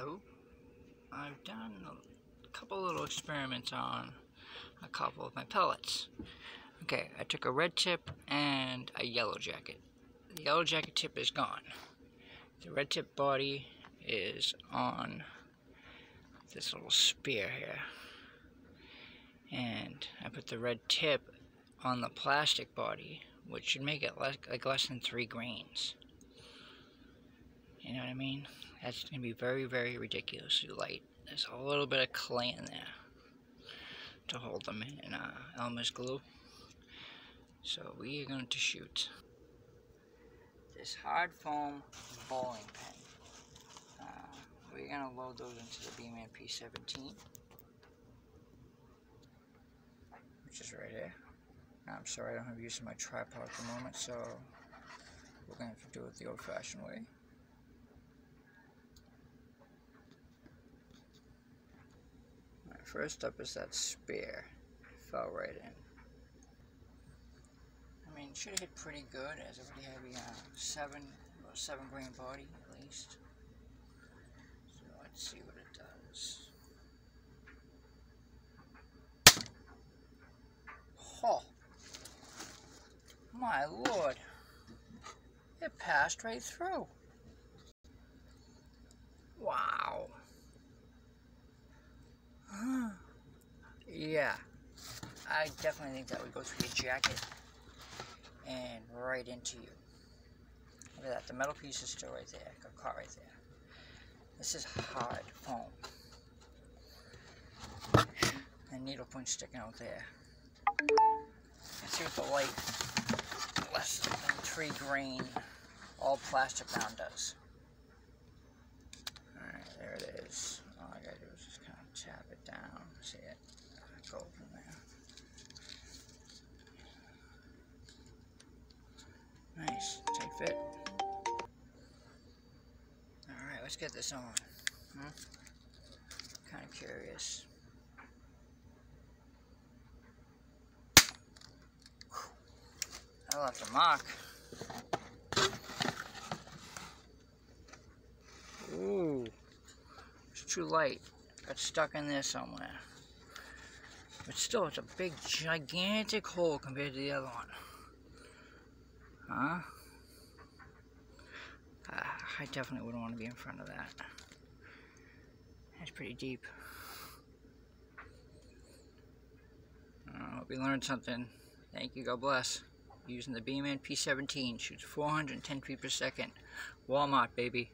Hello. I've done a couple little experiments on a couple of my pellets. Okay, I took a red tip and a yellow jacket. The yellow jacket tip is gone. The red tip body is on this little spear here. And I put the red tip on the plastic body, which should make it less, like less than three grains. You know what I mean? That's going to be very, very ridiculously light. There's a little bit of clay in there to hold them in uh, Elmer's glue. So we are going to shoot this hard foam bowling pin. Uh, we're going to load those into the Beeman P17, which is right here. I'm sorry I don't have use of my tripod at the moment, so we're going to have to do it the old-fashioned way. First up is that spear. Fell right in. I mean, should have hit pretty good as a pretty heavy uh, seven, well, seven grain body at least. So let's see what it does. Oh, my lord! It passed right through. I definitely think that would go through your jacket and right into you. Look at that, the metal piece is still right there, got caught right there. This is hard foam. And needle point sticking out there. Let's see what the light, less than three grain, all plastic round does. Alright, there it is. All I gotta do is just kind of tap it down, see it go from there. Nice, tight fit. Alright, let's get this on. Hmm? Kind of curious. I left a mark. Ooh, it's too light. Got stuck in there somewhere. But still, it's a big, gigantic hole compared to the other one. Huh? Uh, I definitely wouldn't want to be in front of that. That's pretty deep. I hope you learned something. Thank you, God bless. Using the Beeman P17, shoots 410 feet per second. Walmart, baby.